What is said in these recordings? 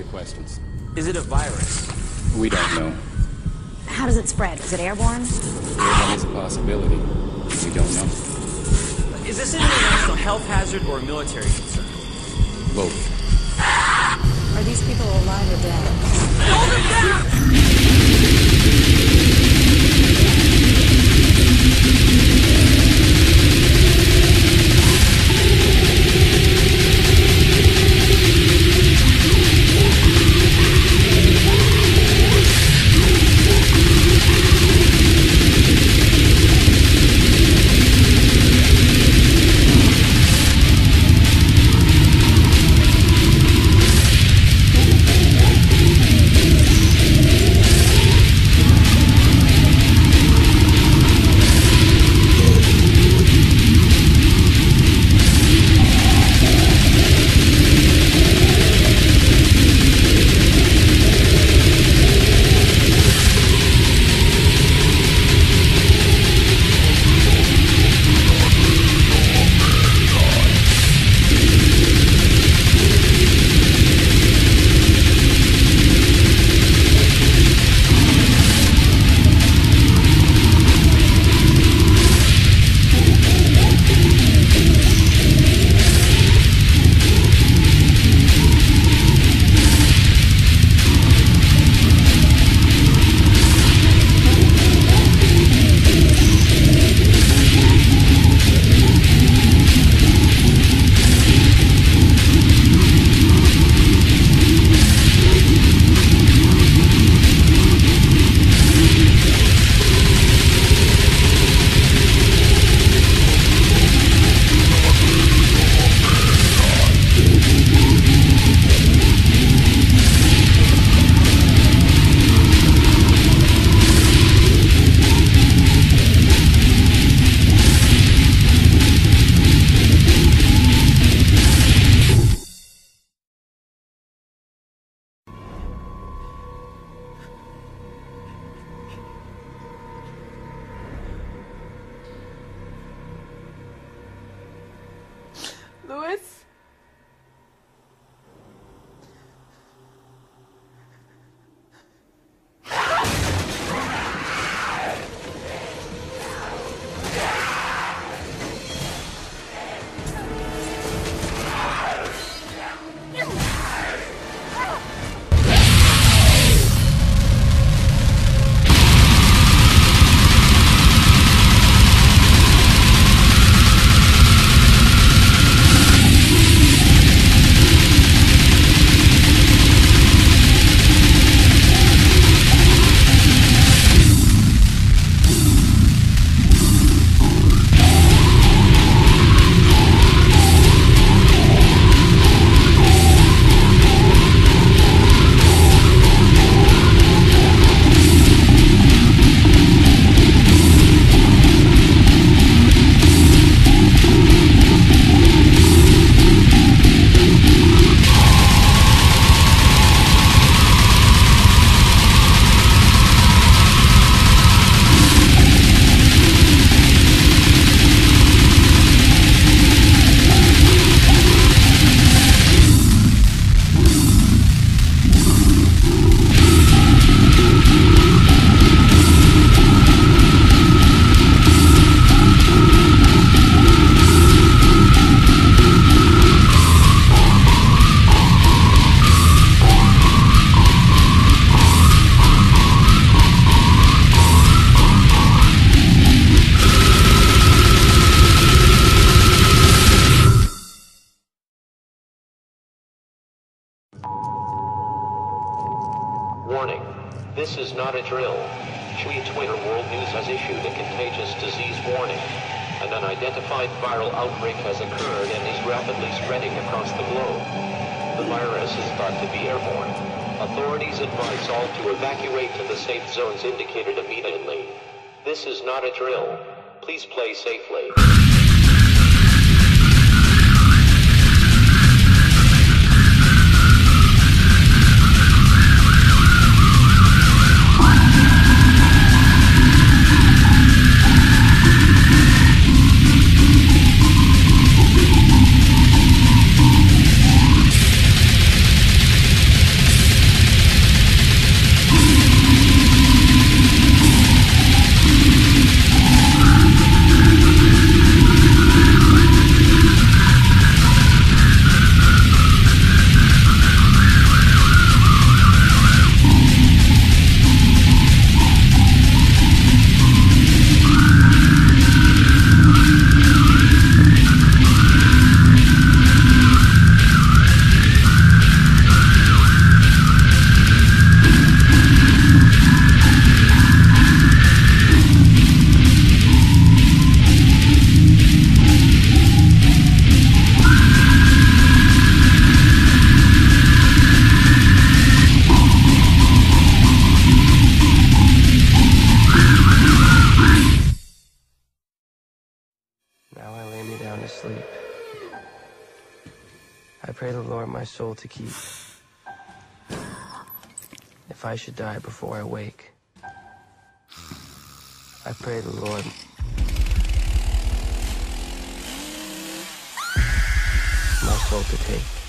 your questions. Is it a virus? We don't know. How does it spread? Is it airborne? Airborne is a possibility. We don't know. Is this an international health hazard or a military concern? Both. Are these people alive or dead? Hold them down! Louis? Authorities advise all to evacuate to the safe zones indicated immediately. This is not a drill. Please play safely. Pray the Lord my soul to keep. If I should die before I wake, I pray the Lord my soul to take.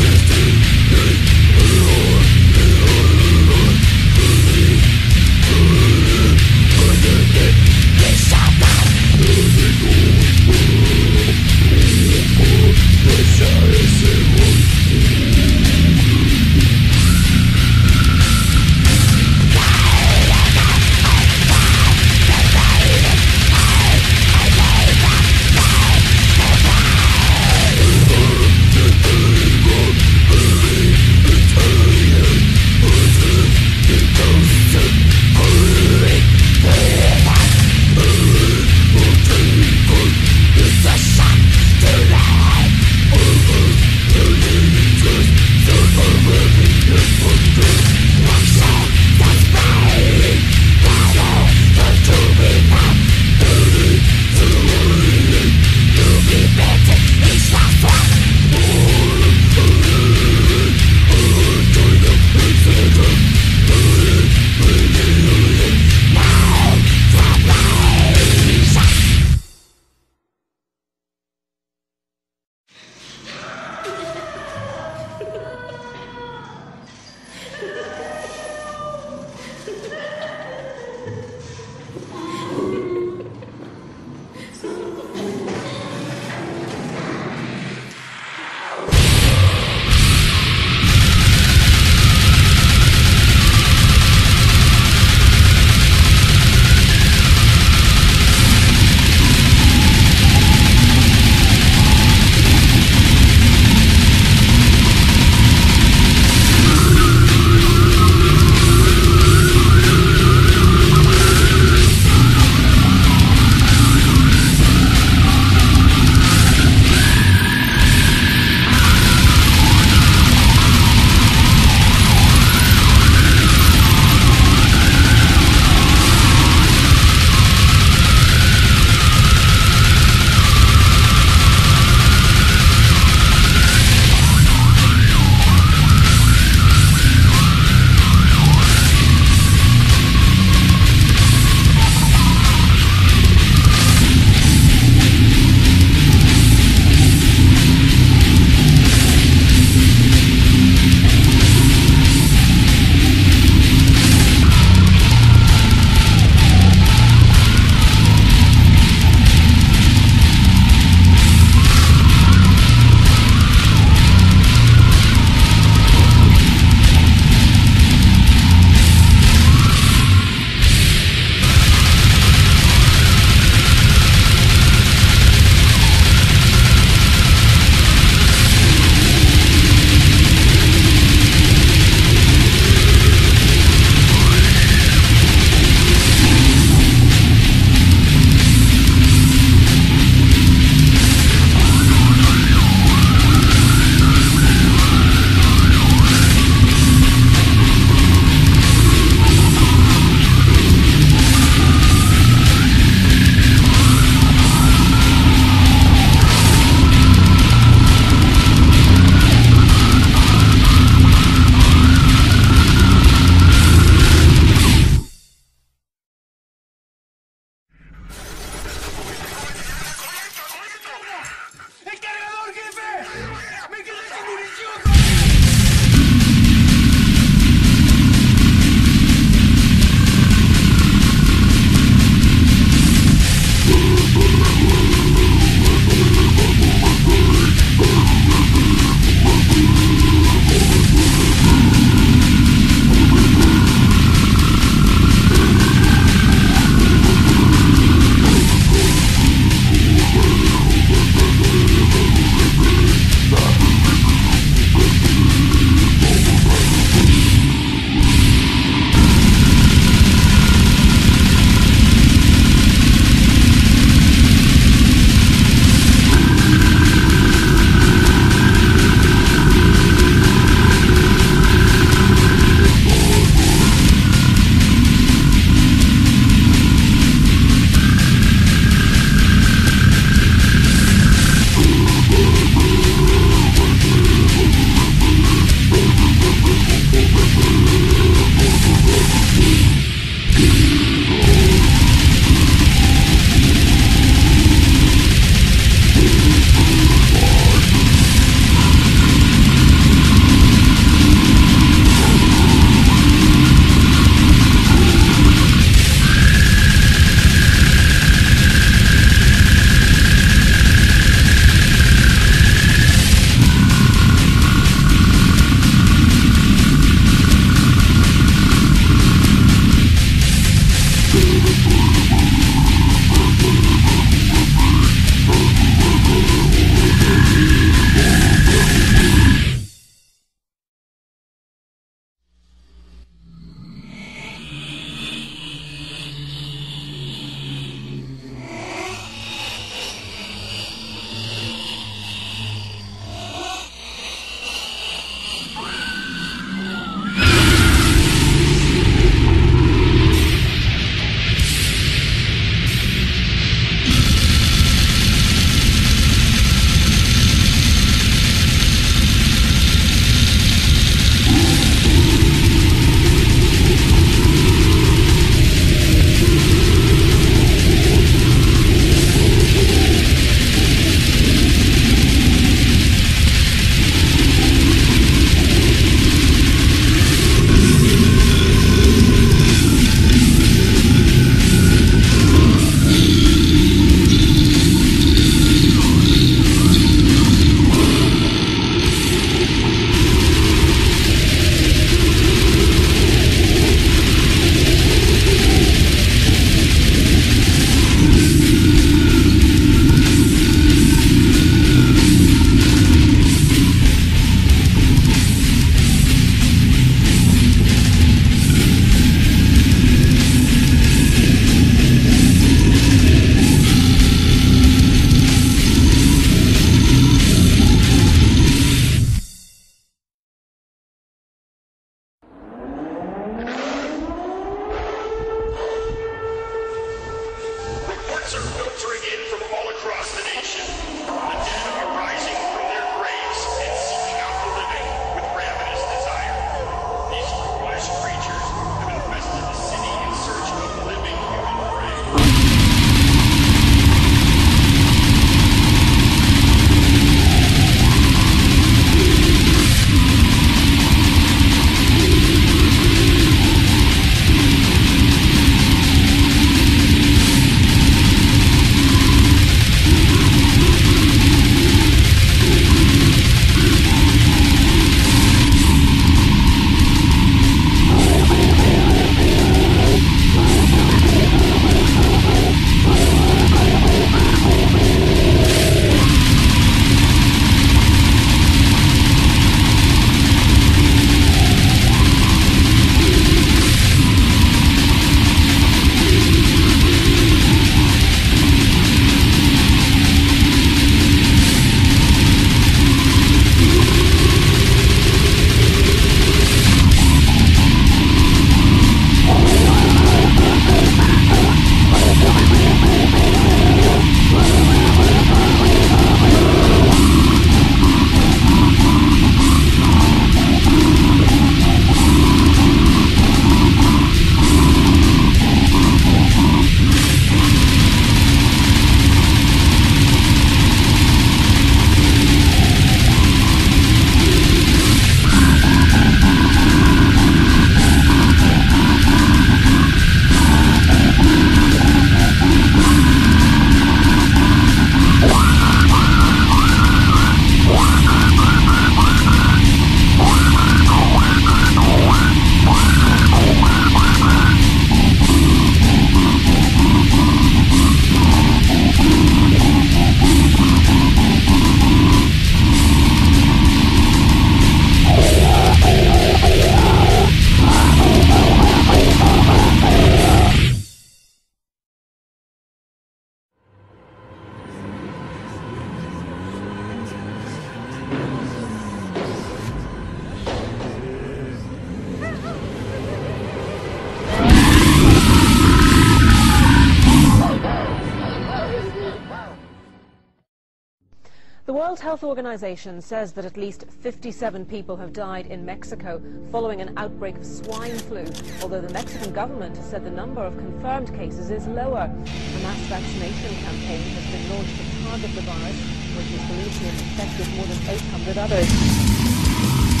World Health Organization says that at least 57 people have died in Mexico following an outbreak of swine flu, although the Mexican government has said the number of confirmed cases is lower. A mass vaccination campaign has been launched to target the virus, which is believed to have infected more than 800 others.